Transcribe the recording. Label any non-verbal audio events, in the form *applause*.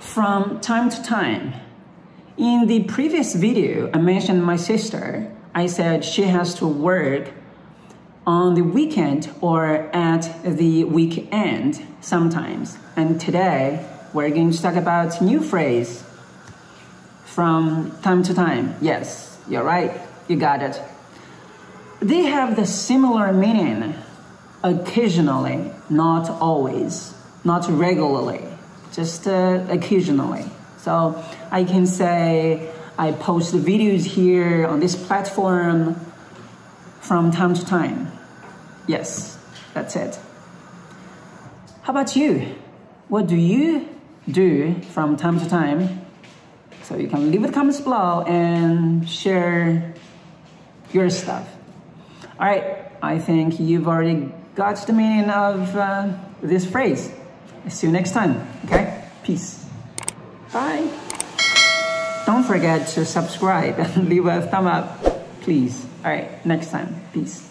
from time to time. In the previous video, I mentioned my sister. I said she has to work on the weekend or at the weekend sometimes. And today, we're going to talk about new phrase from time to time. Yes, you're right. You got it. They have the similar meaning occasionally, not always, not regularly, just uh, occasionally. So I can say I post the videos here on this platform from time to time. Yes, that's it. How about you? What do you do from time to time? So you can leave the comments below and share your stuff. All right, I think you've already got the meaning of uh, this phrase. See you next time, okay? Peace. Bye. Don't forget to subscribe and *laughs* leave a thumb up, please. All right, next time. Peace.